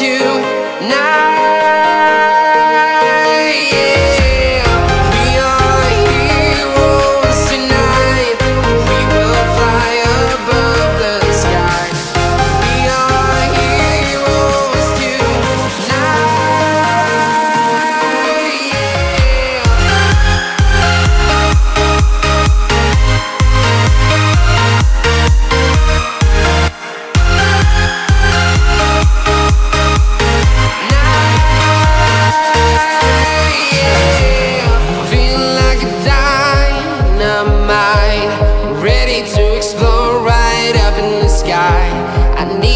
heroes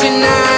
Tonight.